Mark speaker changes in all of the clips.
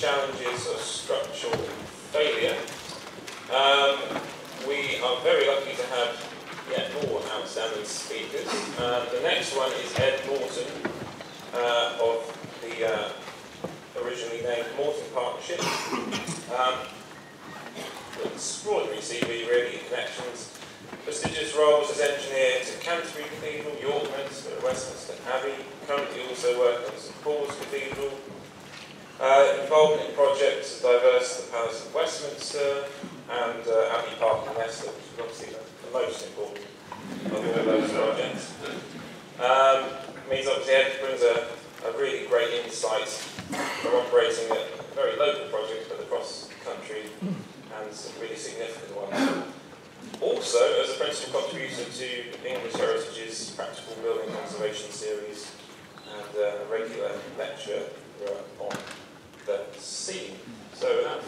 Speaker 1: challenges of structural failure. Um, we are very lucky to have yet more outstanding speakers. Uh, the next one is Ed Morton uh, of the uh, originally named Morton Partnership. Um, extraordinary CV really, connections, prestigious roles as engineer to Canterbury Cathedral, York Minster, Westminster Abbey, currently also working at St Paul's Cathedral, uh, involvement in projects that diverse the Palace of Westminster and uh, Abbey Park in Leicester, which is obviously the, most important of all those projects. Um, means obviously Ed brings a, a really great insight from operating at very local projects but across the country and some really significant ones. Also, as a principal contributor to English Heritage's Practical Building Conservation Series and uh, a regular lecture on scene. So.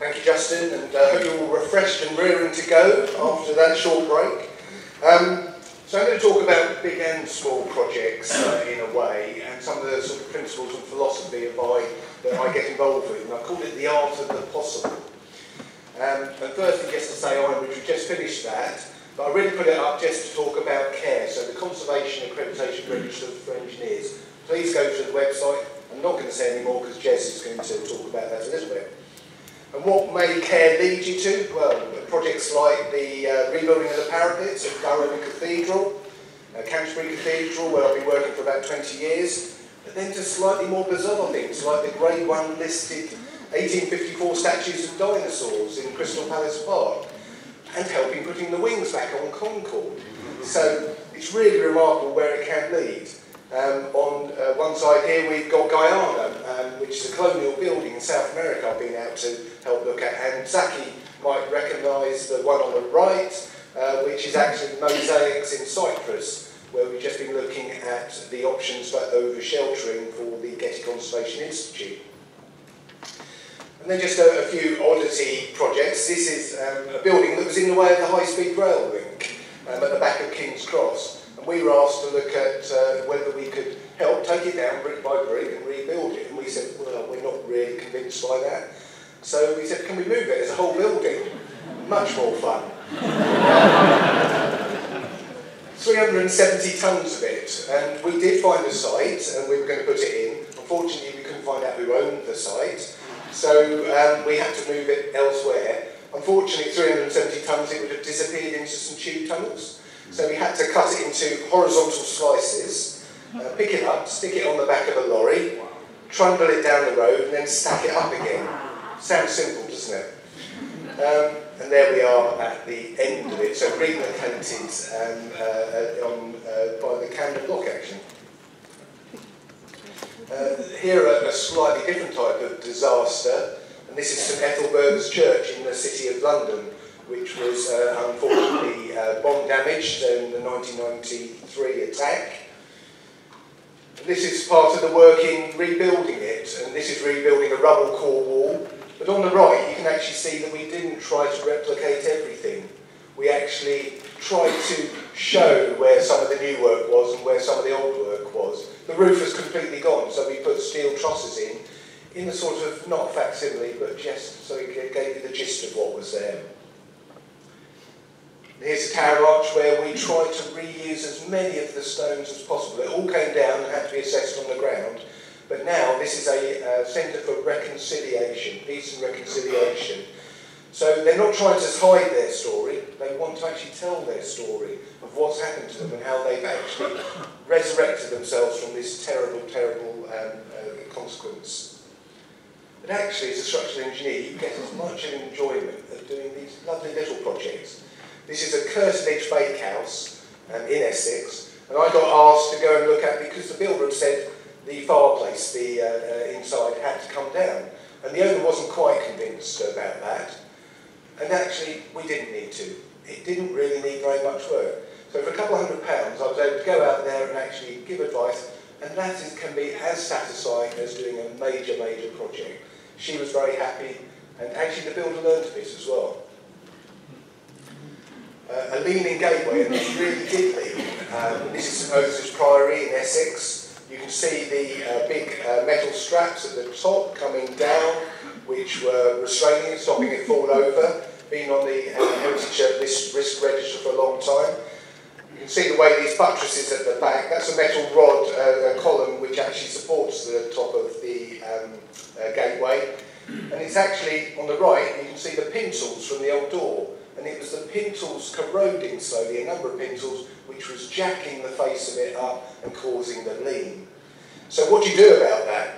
Speaker 2: Thank you, Justin, and I uh, hope you're all refreshed and rearing to go after that short break. Um, so I'm going to talk about big and small projects uh, in a way, and some of the sort of principles and philosophy of I, that I get involved with, and I call it the art of the possible. Um, and firstly, just to say, I which we just finished that, but I really put it up just to talk about CARE, so the Conservation Accreditation Register for Engineers. Please go to the website. I'm not going to say any more because Jess is going to talk about that a little bit. And what may CARE lead you to? Well, projects like the uh, rebuilding of the parapets at Durham Cathedral, uh, Canterbury Cathedral, where I've been working for about 20 years, but then to slightly more bizarre things like the Grade 1 listed 1854 statues of dinosaurs in Crystal Palace Park, and helping putting the wings back on Concorde. So it's really remarkable where it can lead. Um, on uh, one side here we've got Guyana, um, which is a colonial building in South America I've been out to help look at, and Zaki might recognise the one on the right, uh, which is actually mosaics in Cyprus, where we've just been looking at the options for over-sheltering for the Getty Conservation Institute. And then just a, a few oddity projects. This is um, a building that was in the way of the high-speed rail link um, at the back of King's Cross. And we were asked to look at uh, whether we could help take it down brick by brick and rebuild it. And we said, well, we're not really convinced by that. So we said, can we move it as a whole building? Much more fun. 370 tonnes of it, and we did find a site, and we were going to put it in. Unfortunately, we couldn't find out who owned the site, so um, we had to move it elsewhere. Unfortunately, 370 tonnes, it would have disappeared into some tube tunnels. So we had to cut it into horizontal slices, uh, pick it up, stick it on the back of a lorry, trundle it down the road and then stack it up again. Sounds simple, doesn't it? Um, and there we are at the end of it. So green and painted um, uh, uh, on, uh, by the Camden lock action. Uh, here a, a slightly different type of disaster, and this is St Ethelburga's Church in the city of London. Which was uh, unfortunately uh, bomb damaged in the 1993 attack. And this is part of the work in rebuilding it, and this is rebuilding a rubble core wall. But on the right, you can actually see that we didn't try to replicate everything. We actually tried to show where some of the new work was and where some of the old work was. The roof was completely gone, so we put steel trusses in, in a sort of, not facsimile, but just so it gave you the gist of what was there. Here's a tower arch where we tried to reuse as many of the stones as possible. It all came down and had to be assessed on the ground. But now this is a uh, centre for reconciliation, peace and reconciliation. So they're not trying to hide their story, they want to actually tell their story of what's happened to them and how they've actually resurrected themselves from this terrible, terrible um, uh, consequence. But actually, as a structural engineer, you get as much enjoyment of doing these lovely little projects this is a Curtilage Bakehouse um, in Essex, and I got asked to go and look at because the builder had said the fireplace, the uh, uh, inside, had to come down. And the owner wasn't quite convinced about that. And actually, we didn't need to. It didn't really need very much work. So for a couple of hundred pounds, I was able to go out there and actually give advice, and that is, can be as satisfying as doing a major, major project. She was very happy, and actually the builder learned a bit as well uh, a leaning gateway, and that's really deeply. Um, this is St Moses Priory in Essex. You can see the uh, big uh, metal straps at the top coming down, which were restraining, stopping it fall over. Been on the uh, Heritage list risk register for a long time. You can see the way these buttresses at the back, that's a metal rod uh, a column which actually supports the top of the um, uh, gateway. And it's actually, on the right, you can see the pintles from the old door. And it was the pintles corroding slowly, a number of pintles, which was jacking the face of it up and causing the lean. So what do you do about that?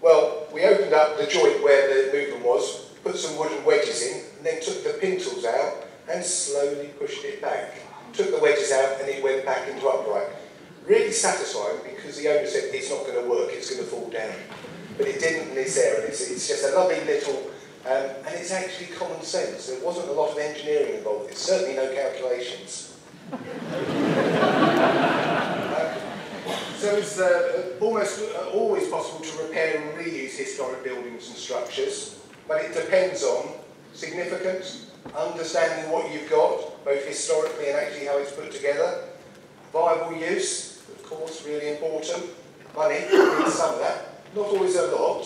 Speaker 2: Well, we opened up the joint where the movement was, put some wooden wedges in, and then took the pintles out and slowly pushed it back. Took the wedges out and it went back into upright. Really satisfying because the owner said it's not going to work, it's going to fall down. But it didn't in this area. It's, it's just a lovely little, um, and it's actually common sense. There wasn't a lot of engineering involved. There's certainly no calculations. So it's uh, almost uh, always possible to repair and reuse historic buildings and structures, but it depends on significance, understanding what you've got, both historically and actually how it's put together, viable use, of course, really important, money, some of that, not always a lot,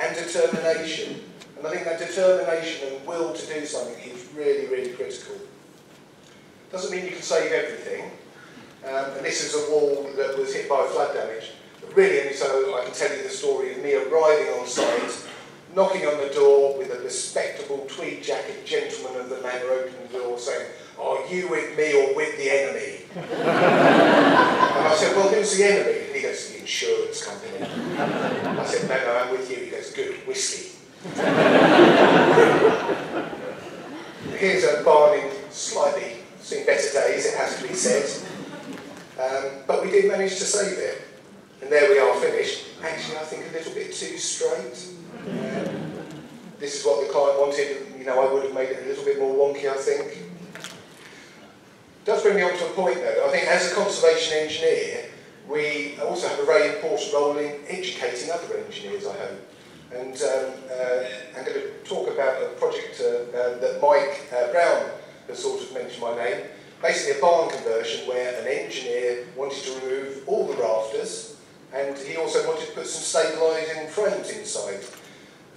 Speaker 2: and determination. And I think that determination and will to do something is really, really critical. Doesn't mean you can save everything, um, and this is a wall that was hit by flood damage. But really, only so I can tell you the story of me arriving on site, knocking on the door with a respectable tweed jacket gentleman of the manor opening the door saying, are you with me or with the enemy? and I said, well, who's the enemy? And he goes, the insurance company. I said, no, no, I'm with you. He goes, good, whiskey. Here's a barn in slightly seen better days, it has to be said. Um, but we did manage to save it. And there we are finished. Actually, I think a little bit too straight. Um, this is what the client wanted. You know, I would have made it a little bit more wonky, I think. Does bring me on to a point though. I think as a conservation engineer, we also have a very important role in educating other engineers, I hope. And um, uh, I'm going to talk about a project uh, uh, that Mike Brown has sort of mentioned my name basically a barn conversion where an engineer wanted to remove all the rafters and he also wanted to put some stabilising frames inside.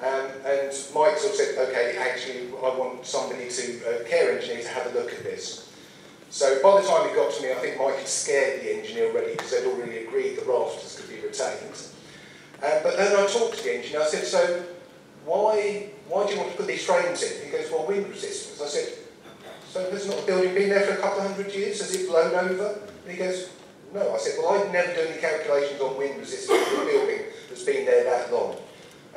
Speaker 2: Um, and Mike sort of said, okay, actually I want somebody to, uh, care engineer to have a look at this. So by the time it got to me, I think Mike had scared the engineer already because they'd already agreed the rafters could be retained. Um, but then I talked to the engineer, I said, so why, why do you want to put these frames in? He goes, well, wind resistance. I said, so has not the building been there for a couple of hundred years? Has it blown over? And he goes, no. I said, well, I've never done any calculations on wind resistance for a building that's been there that long.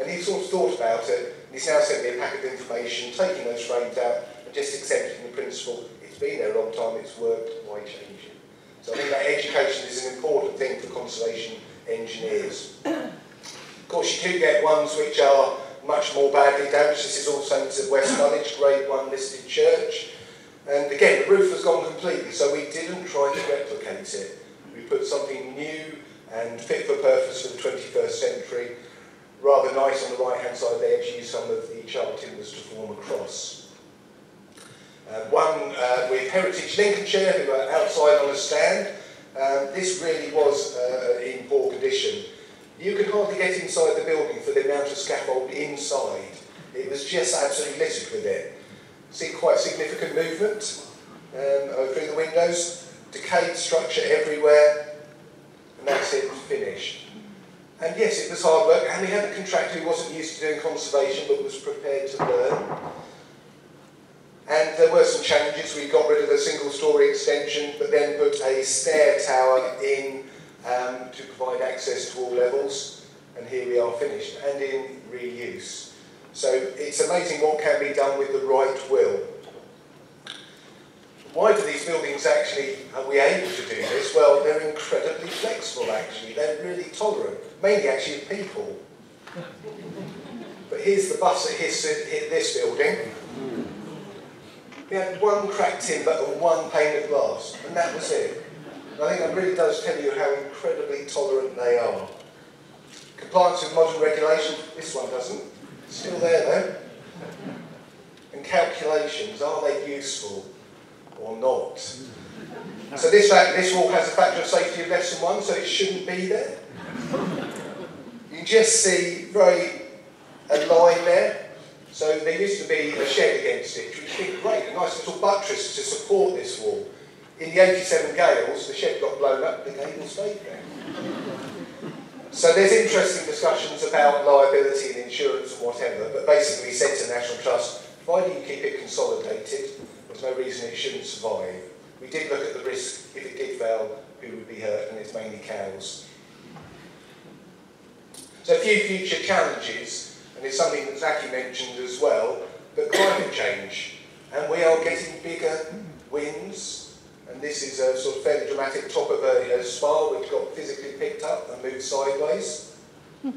Speaker 2: And he sort of thought about it, and he's now sent me a pack of information, taking those frames out, and just accepting the principle, it's been there a long time, it's worked, why change it? So I think that education is an important thing for conservation engineers. Of course, you do get ones which are much more badly damaged. This is also to West College, Grade 1 listed church. And again, the roof has gone completely, so we didn't try to replicate it. We put something new and fit for purpose for the 21st century. Rather nice on the right-hand side, they actually used some of the charred timbers to form a cross. Uh, one uh, with Heritage Lincolnshire, who are outside on a stand. Um, this really was uh, in poor condition. You could hardly get inside the building for the amount of scaffold inside. It was just absolutely littered with it see quite significant movement um, through the windows, decayed structure everywhere, and that's it, finished. And yes, it was hard work, and we had a contractor who wasn't used to doing conservation but was prepared to learn. And there were some changes. We got rid of the single story extension, but then put a stair tower in um, to provide access to all levels. And here we are finished, and in reuse. So it's amazing what can be done with the right will. Why do these buildings actually, are we able to do this? Well, they're incredibly flexible actually. They're really tolerant, mainly actually people. But here's the bus that hits, hit this building. We had one cracked timber and one pane of glass, and that was it. I think that really does tell you how incredibly tolerant they are. Compliance with modern regulation, this one doesn't. Still there though. And calculations, are they useful or not? So this, this wall has a factor of safety of less than one, so it shouldn't be there. You just see very a line there. So there used to be a shed against it, which would be great, a nice little buttress to support this wall. In the 87 gales, the shed got blown up, the gable stayed there. So there's interesting discussions about liability and insurance and whatever, but basically said to National Trust, provided you keep it consolidated, there's no reason it shouldn't survive. We did look at the risk, if it did fail, who would be hurt, and it's mainly cows. So a few future challenges, and it's something that Zaki mentioned as well, but climate change. And we are getting bigger winds, and this is a sort of fairly dramatic top of a, spar which got physically picked up and moved sideways. and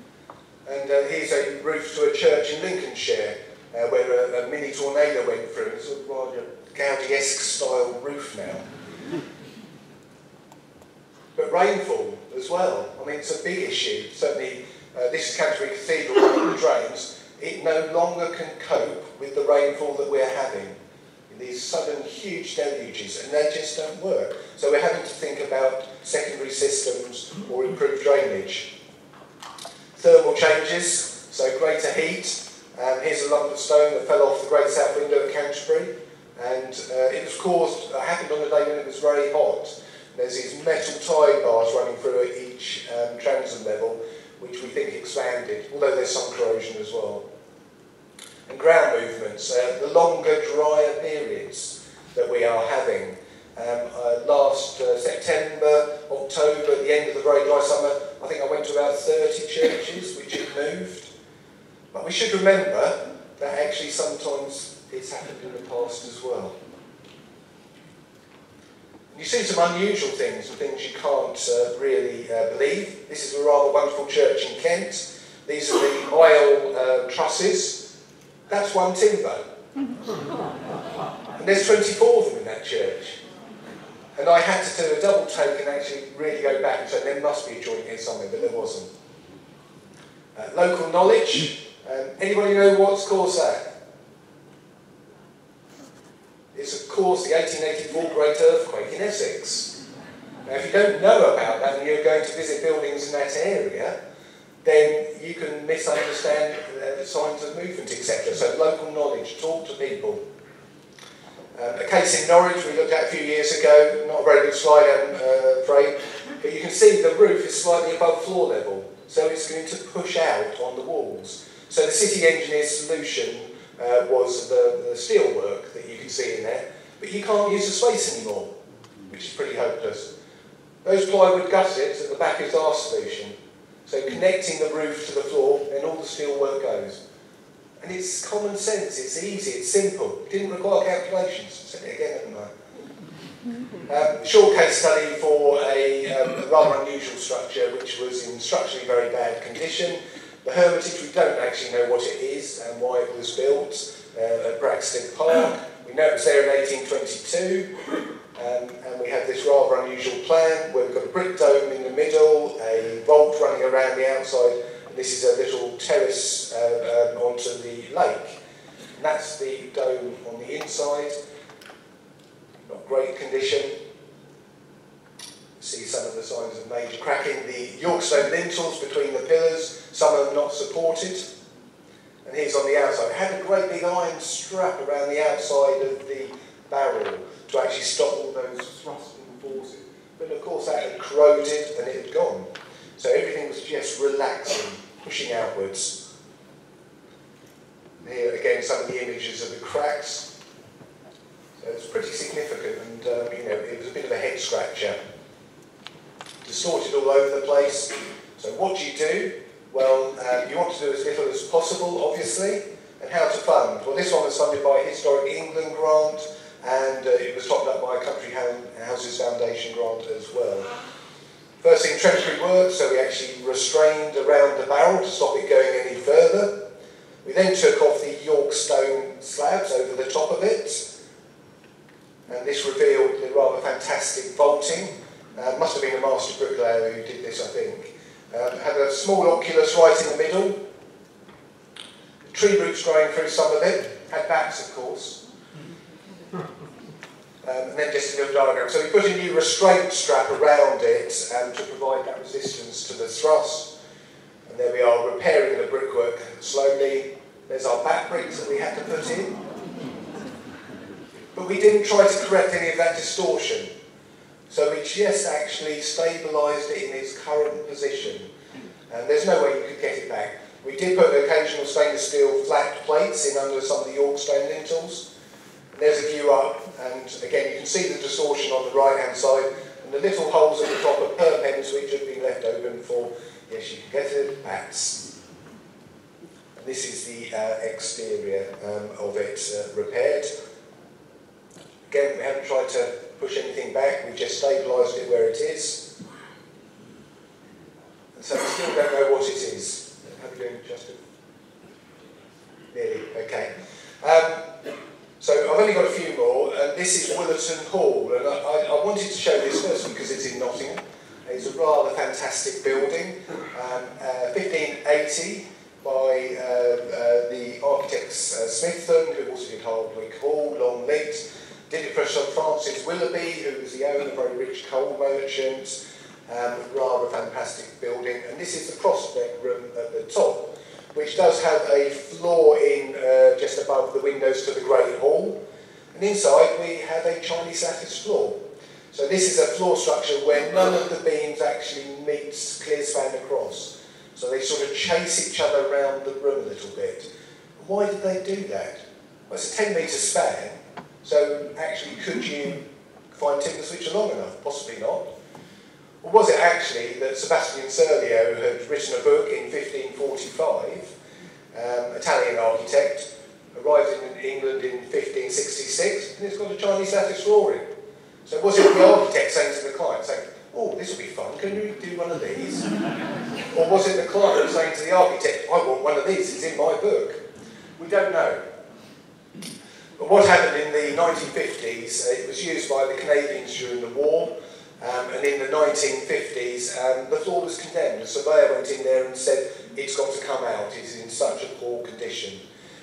Speaker 2: uh, here's a roof to a church in Lincolnshire uh, where a, a, mini tornado went through. It's a rather Gaudi-esque style roof now. but rainfall as well. I mean, it's a big issue. Certainly, uh, this is Canterbury Cathedral, the drains. It no longer can cope with the rainfall that we're having these sudden huge deluges, and they just don't work. So we're having to think about secondary systems or improved drainage. Thermal changes, so greater heat. Um, here's a lump of stone that fell off the Great South Window at Canterbury, and uh, it was caused, it happened on a day when it was very hot. There's these metal tie bars running through each um, transom level, which we think expanded, although there's some corrosion as well and ground movements, uh, the longer, drier periods that we are having. Um, uh, last uh, September, October, at the end of the very dry summer, I think I went to about 30 churches which had moved. But we should remember that actually sometimes it's happened in the past as well. You see some unusual things and things you can't uh, really uh, believe. This is a rather wonderful church in Kent. These are the oil uh, trusses that's one timber. and there's 24 of them in that church. And I had to do a double take and actually really go back and say there must be a joint here somewhere, but there wasn't. Uh, local knowledge. Um, anybody know what's caused that? It's of course the 1884 Great Earthquake in Essex. Now if you don't know about that and you're going to visit buildings in that area, then you can misunderstand uh, signs of movement, etc. So local knowledge, talk to people. Um, a case in Norwich we looked at a few years ago, not a very good slide I'm uh, afraid, but you can see the roof is slightly above floor level, so it's going to push out on the walls. So the city engineer's solution uh, was the, the steel work that you can see in there, but you can't use the space anymore, which is pretty hopeless. Those plywood gussets at the back is our solution. So connecting the roof to the floor and all the steel work goes. And it's common sense, it's easy, it's simple. It didn't require calculations. I said it again, haven't I? Um, short case study for a um, rather unusual structure which was in structurally very bad condition. The Hermitage, we don't actually know what it is and why it was built uh, at Braxton Park. We know it was there in 1822. Um, and we have this rather unusual plan we've got a brick dome in the middle, a vault running around the outside, and this is a little terrace uh, um, onto the lake. And that's the dome on the inside, not great condition. See some of the signs of major cracking. The Yorkstone lintels between the pillars, some of them not supported. And here's on the outside. It had a great big iron strap around the outside of the barrel to actually stop all those thrusting forces. But of course that had corroded and it had gone. So everything was just relaxing, pushing outwards. And here again some of the images of the cracks. So it's pretty significant and um, you know it was a bit of a head scratcher. Distorted all over the place. So what do you do? Well, um, you want to do as little as possible, obviously. And how to fund? Well, this one was funded by Historic England grant and uh, it was topped up by a Country Houses Foundation grant as well. First thing, treachery worked, so we actually restrained around the barrel to stop it going any further. We then took off the York stone slabs over the top of it, and this revealed the rather fantastic vaulting. Uh, must have been a master bricklayer who did this, I think. Um, had a small oculus right in the middle, tree roots growing through some of it, had bats of course, Um, and then just a little diagram. So we put a new restraint strap around it um, to provide that resistance to the thrust. And there we are repairing the brickwork slowly. There's our back bricks that we had to put in. But we didn't try to correct any of that distortion. So we just actually stabilised it in its current position. And there's no way you could get it back. We did put occasional stainless steel flat plates in under some of the York stone lintels. There's a view up, and again you can see the distortion on the right hand side, and the little holes at the top are perpends which have been left open for, yes you can get it, bats. And this is the uh, exterior um, of it uh, repaired. Again, we haven't tried to push anything back, we've just stabilised it where it is. And so we still don't know what it is. How are you doing, Justin? Nearly, okay. Um, So I've only got a few more, and this is Willerton Hall, and I, I, I wanted to show this first because it's in Nottingham. It's a rather fantastic building, um, uh, 1580 by uh, uh, the architects uh, Smithson, who also did Hardwick Hall, Longleat, did it for Sir Francis Willoughby, who was the owner, very rich coal merchant, um, rather fantastic building, and this is the prospect room at the top. Which does have a floor in uh, just above the windows to the Great Hall. And inside we have a Chinese lattice floor. So this is a floor structure where none of the beams actually meet clear span across. So they sort of chase each other around the room a little bit. Why did they do that? Well, it's a 10 metre span, so actually could you find timber switch long enough? Possibly not. Or was it actually that Sebastian Serlio had written a book in 1545, um, Italian architect, arrived in England in 1566, and it's got a Chinese lattice flooring. So was it the architect saying to the client, saying, oh, this will be fun, can you do one of these? or was it the client saying to the architect, I want one of these, it's in my book? We don't know. But what happened in the 1950s, uh, it was used by the Canadians during the war, Um, and in the 1950s, um, the floor was condemned. The surveyor went in there and said, it's got to come out, it's in such a poor condition.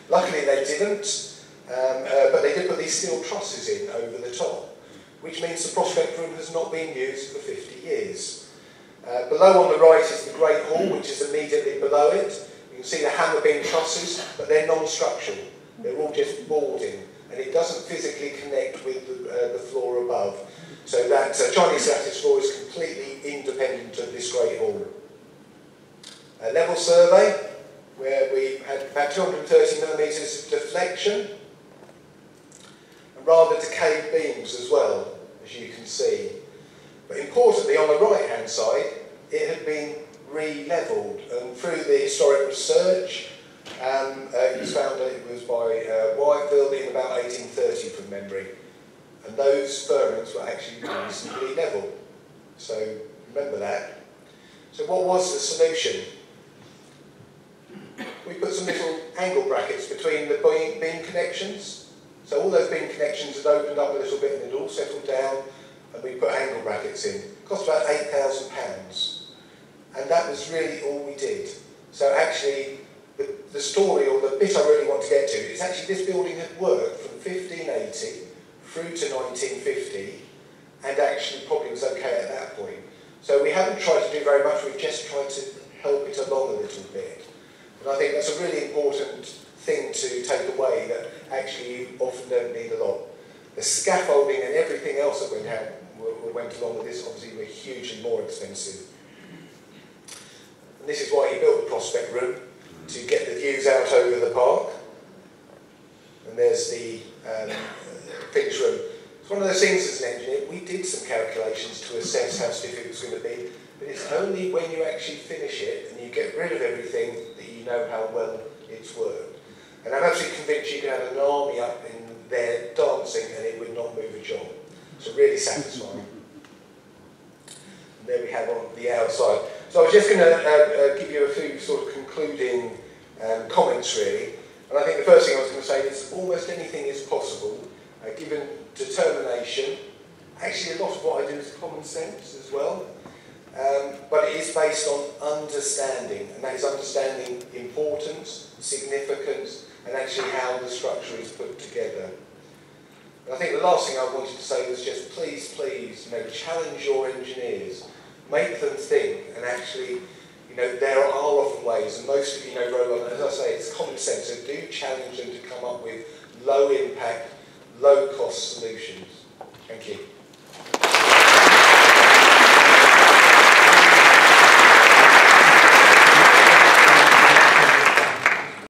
Speaker 2: Luckily they didn't, um, uh, but they did put these steel trusses in over the top, which means the prospect room has not been used for 50 years. Uh, below on the right is the Great Hall, which is immediately below it. You can see the hammer beam trusses, but they're non-structural. They're all just boarding. And it doesn't physically connect with the, uh, the floor above. So that uh, Chinese lattice floor is completely independent of this Great Hall. A level survey, where we had about 230 millimetres of deflection, and rather decayed beams as well, as you can see. But importantly, on the right-hand side, it had been re-levelled, and through the historic research, um, uh, it was found that it was by uh, Wyatville in about 1830 from memory. And those furrows were actually reasonably level. So remember that. So what was the solution? We put some little angle brackets between the beam, beam connections. So all those beam connections had opened up a little bit and it all settled down and we put angle brackets in. Cost about £8,000. And that was really all we did. So actually, the, story or the bit I really want to get to is actually this building had worked from 1580 through to 1950 and actually probably was okay at that point. So we haven't tried to do very much, we've just tried to help it along a little bit. And I think that's a really important thing to take away that actually you often don't need a lot. The scaffolding and everything else that went, out, went along with this obviously were hugely more expensive. And this is why he built the prospect room, to get the views out over the park. And there's the um, room. It's one of those things as an engineer, we did some calculations to assess how stiff it was going to be, but it's only when you actually finish it and you get rid of everything that you know how well it's worked. And I'm absolutely convinced you could have an army up in there dancing and it would not move a job. So really satisfying. and there we have on the outside. So I was just going to uh, uh, give you a few sort of concluding um, comments really. And I think the first thing I was going to say is almost anything is possible uh, given determination. Actually, a lot of what I do is common sense as well. Um, but it is based on understanding, and that is understanding importance, significance, and actually how the structure is put together. And I think the last thing I wanted to say was just please, please, you know, challenge your engineers, make them think and actually, you know, there are often ways, and most, of you know, Roland, as I say, it's common sense, so do challenge them to come up with low impact, low cost solutions. Thank you.